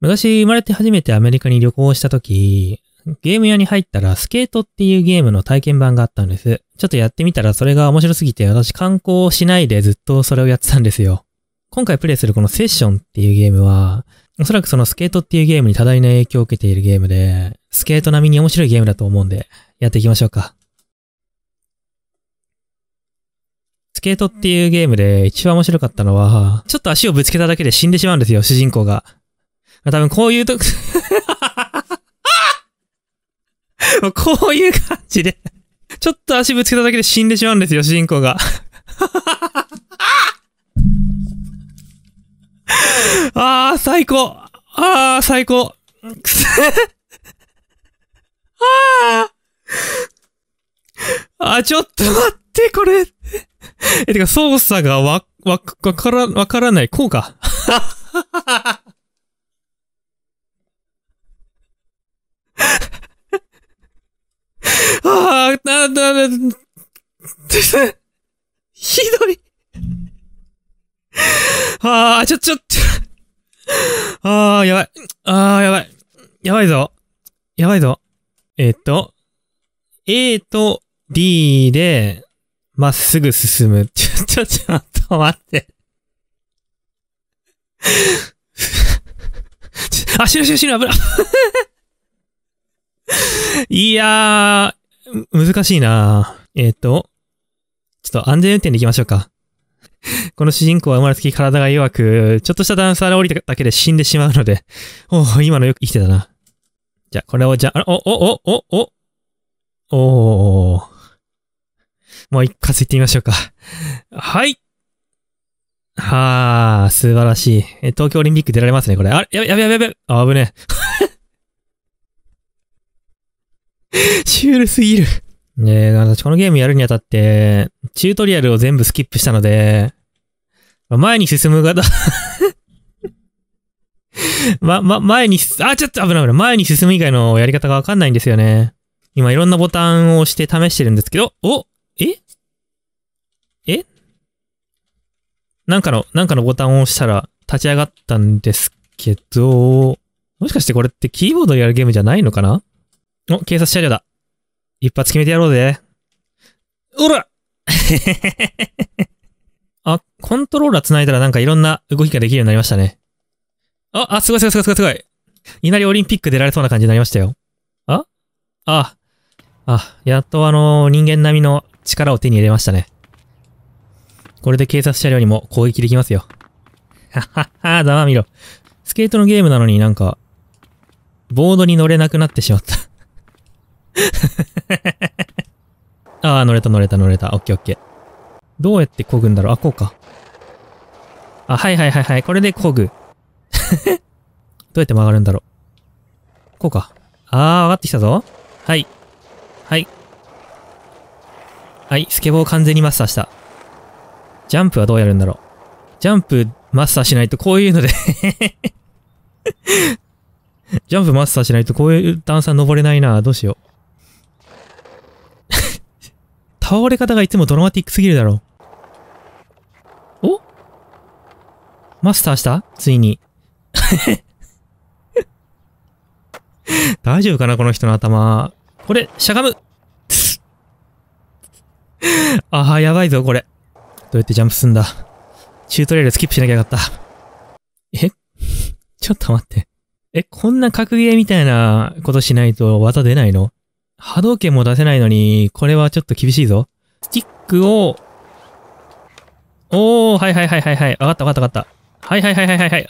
昔生まれて初めてアメリカに旅行した時、ゲーム屋に入ったらスケートっていうゲームの体験版があったんです。ちょっとやってみたらそれが面白すぎて私観光しないでずっとそれをやってたんですよ。今回プレイするこのセッションっていうゲームは、おそらくそのスケートっていうゲームに多大な影響を受けているゲームで、スケート並みに面白いゲームだと思うんで、やっていきましょうか。スケートっていうゲームで一番面白かったのは、ちょっと足をぶつけただけで死んでしまうんですよ、主人公が。あ多分こういうと、こういう感じで、ちょっと足ぶつけただけで死んでしまうんですよ、主人公が。あー、最高。あー、最高。く せあー。あ、ちょっと待って、これ。え、てか、操作がわ、わ、わから、わからない。こうか。ああ、な、な、な、ひどい。ああ、ちょ、ちょ、ちょ。ああ、やばい。ああ、やばい。やばいぞ。やばいぞ。えっと、A と D で、まっすぐ進む。ちょ、ちょ、ちょっと待って。あ、死ぬ死ぬ死ぬ、危ない。いやー、難しいなえっ、と、ちょっと安全運転で行きましょうか。この主人公は生まれつき体が弱く、ちょっとした段差から降りただけで死んでしまうので、おお今のよく生きてたな。じゃあ、これをじゃあ、お、お、お、お、お、おーもう一発行ってみましょうか。はい。はあ、素晴らしい。え東京オリンピック出られますね、これ。あれやべやべやべ。あ、危ねえ。シュールすぎる。ねえ、私このゲームやるにあたって、チュートリアルを全部スキップしたので、前に進む方、ま、ま、前に、あ、ちょっと危ない危ない。前に進む以外のやり方がわかんないんですよね。今いろんなボタンを押して試してるんですけど、おえ？え？なんかの、なんかのボタンを押したら立ち上がったんですけど、もしかしてこれってキーボードでやるゲームじゃないのかな？お、警察車両だ。一発決めてやろうぜ。おら あ、コントローラー繋いだらなんかいろんな動きができるようになりましたね。あ、あ、すごいすごいすごいすごいすごい。いきなりオリンピック出られそうな感じになりましたよ。ああ、あ、やっとあの人間並みの力を手に入れましたね。これで警察車両にも攻撃できますよ。はっはっは、ざまみろ。スケートのゲームなのになんか、ボードに乗れなくなってしまった。ああ、乗れた乗れた乗れた。オッケーオッケー。どうやって漕ぐんだろう？あ、こうか。あ、はいはいはいはい。これで漕ぐ。どうやって曲がるんだろう？こうか。ああ、上がってきたぞ。はい。はい。はい、スケボー完全にマスターした。ジャンプはどうやるんだろう？ジャンプマスターしないとこういうので ジャンプマスターしないとこういう段差登れないな。どうしよう。倒れ方がいつもドラマティックすぎるだろう。お？マスターした？ついに。大丈夫かなこの人の頭。これ、しゃがむ。ああ、やばいぞ、これ。どうやってジャンプすんだ？チュートリアルスキップしなきゃよかった。え？ちょっと待って。え、こんな格ゲーみたいなことしないと技出ないの？波動拳も出せないのに、これはちょっと厳しいぞ。スティックを、おー、はいはいはいはいはい。わかったわかったわかった。はいはいはいはいはいはい。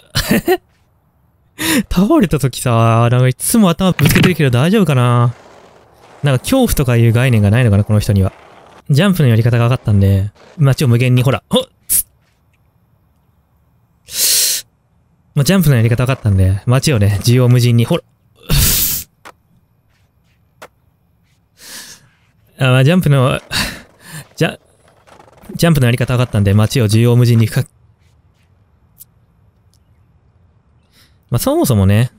倒れた時さ、なんかいつも頭ぶつけてるけど大丈夫かななんか恐怖とかいう概念がないのかなこの人には。ジャンプのやり方が分かったんで、街を無限にほら、ほっつもうジャンプのやり方分かったんで、街をね、縦横無尽に、ほら、ああ、ジャンプの、じゃ、ジャンプのやり方分かったんで、街を縦横無尽に深く、まあ、そもそもね、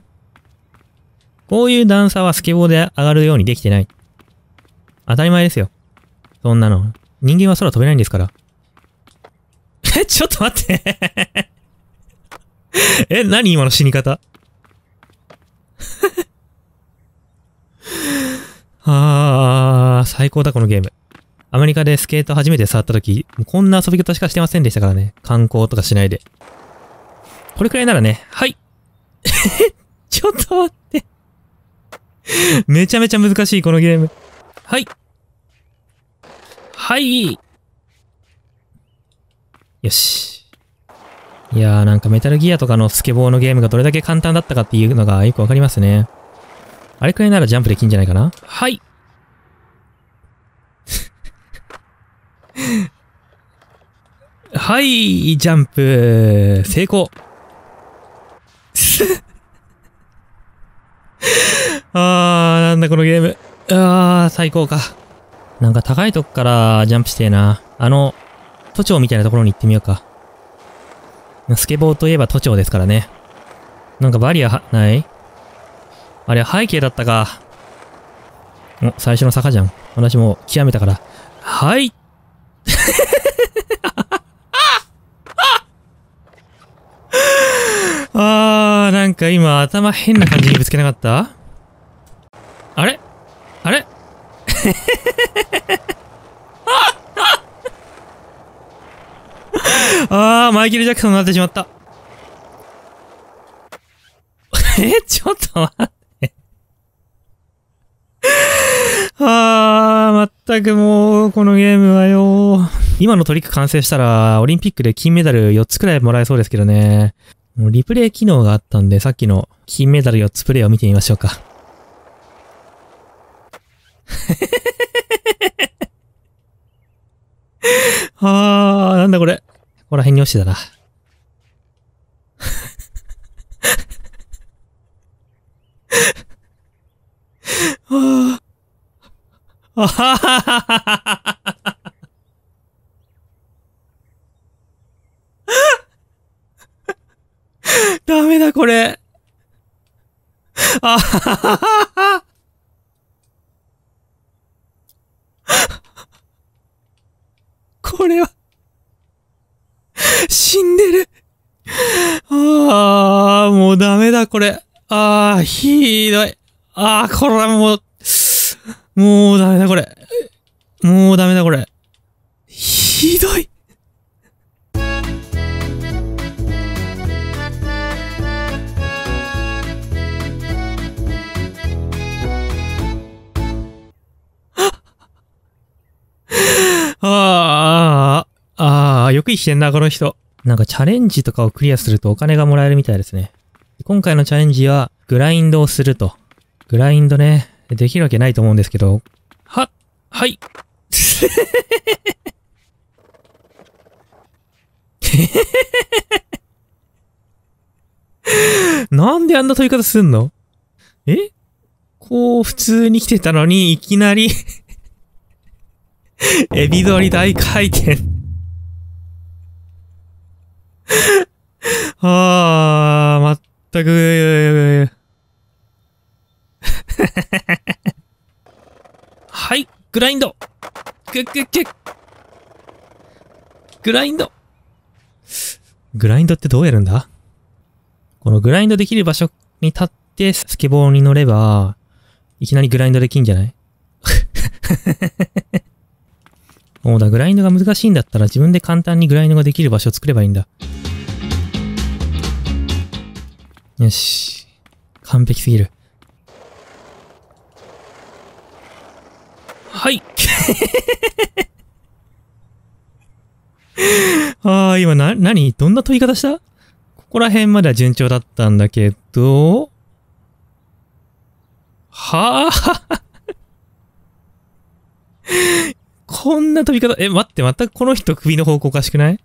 こういう段差はスケボーで上がるようにできてない。当たり前ですよ。そんなの。人間は空飛べないんですから。え、ちょっと待って。え、何今の死に方？はあー、最高だ、このゲーム。アメリカでスケート初めて触った時、もうこんな遊び方しかしてませんでしたからね。観光とかしないで。これくらいならね、はい。ちょっと待って。めちゃめちゃ難しい、このゲーム。はい。はい。よし。いやーなんかメタルギアとかのスケボーのゲームがどれだけ簡単だったかっていうのがよくわかりますね。あれくらいならジャンプできんじゃないかなはい。はい、ジャンプ、成功。あー、なんだこのゲーム。あー、最高か。なんか高いとこからジャンプしてえな。あの、都庁みたいなところに行ってみようか。スケボーといえば都庁ですからね。なんかバリアは、ない？あれ背景だったか。お、最初の坂じゃん。私も極めたから。はい。あー、なんか今頭変な感じにぶつけなかった？あれ？あれ？あー、マイケル・ジャクソンになってしまった。え、ちょっと待って。あー、全くもう、このゲームはよ今のトリック完成したら、オリンピックで金メダル4つくらいもらえそうですけどね。もうリプレイ機能があったんで、さっきの金メダル4つプレイを見てみましょうか。あー、なんだこれ。ここら辺に落ちてたな。ああははははダメだ、これ。あはははこれは、死んでる。ああ、もうダメだ、これ。ああ、ひどい。ああ、これはもう、もうダメだ、これ。もうダメだ、これ。ひどい。ああ、よく生きてんな、この人。なんかチャレンジとかをクリアするとお金がもらえるみたいですね。今回のチャレンジは、グラインドをすると。グラインドね、できるわけないと思うんですけど。は、はい。なんであんな飛び方すんの？え？こう普通に来てたのに、いきなりエビ反り大回転。ああ、全く、はい、グラインド。ぐっぐっぐっグラインド。グラインドってどうやるんだ？このグラインドできる場所に立ってスケボーに乗れば、いきなりグラインドできんじゃない？もうだ、グラインドが難しいんだったら自分で簡単にグラインドができる場所を作ればいいんだ。よし。完璧すぎる。はい。ああ、今な、なにどんな飛び方した？ここら辺までは順調だったんだけど、はあ こんな飛び方、え、待って、またこの人首の方向おかしくない？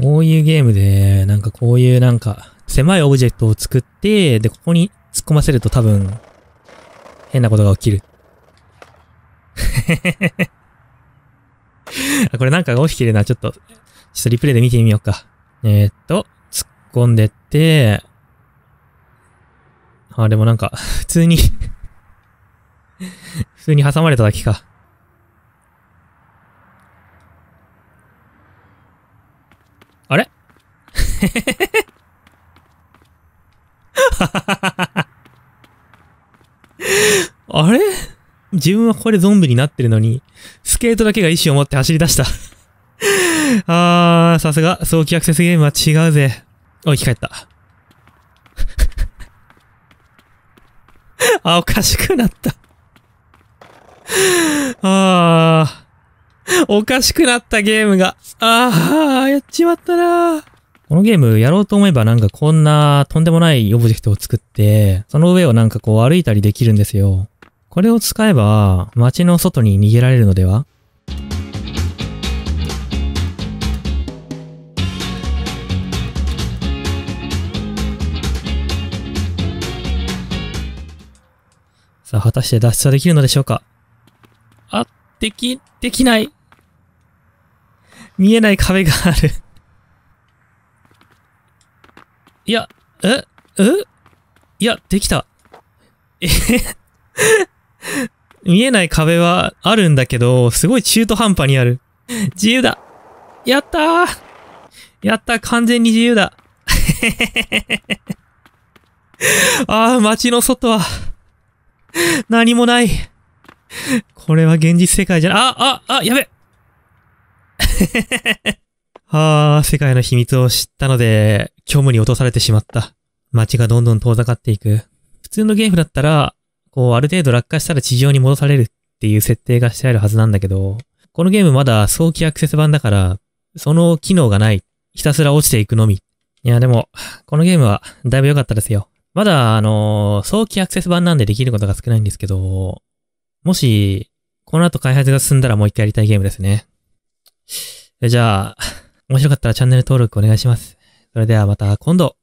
こういうゲームで、なんかこういうなんか、狭いオブジェクトを作って、で、ここに突っ込ませると多分、変なことが起きる。あこれなんかが起きてるな。ちょっと、ちょっとリプレイで見てみようか。えー、っと、突っ込んでって、あ、でもなんか、普通に 普通に挟まれただけか。あれ？あれ？自分はこれゾンビになってるのに、スケートだけが意志を持って走り出した。あー、さすが、早期アクセスゲームは違うぜ。おい、生き返った。あ、おかしくなった。あー、おかしくなったゲームが。あー、やっちまったなこのゲームやろうと思えばなんかこんなとんでもないオブジェクトを作って、その上をなんかこう歩いたりできるんですよ。これを使えば街の外に逃げられるのでは？さあ、果たして脱出はできるのでしょうか？あ、でき、できない。見えない壁がある。いや、え、え？いや、できた。え？見えない壁はあるんだけど、すごい中途半端にある。自由だ。やったーやった完全に自由だ。ああ、街の外は、何もない。これは現実世界じゃな、あ、あ、あ、やべ ああ、世界の秘密を知ったので、虚無に落とされてしまった。街がどんどん遠ざかっていく。普通のゲームだったら、こう、ある程度落下したら地上に戻されるっていう設定がしてあるはずなんだけど、このゲームまだ早期アクセス版だから、その機能がない。ひたすら落ちていくのみ。いや、でも、このゲームはだいぶ良かったですよ。まだ、あのー早期アクセス版なんでできることが少ないんですけど、もし、この後開発が進んだらもう一回やりたいゲームですね。じゃあ、面白かったらチャンネル登録お願いします。それではまた今度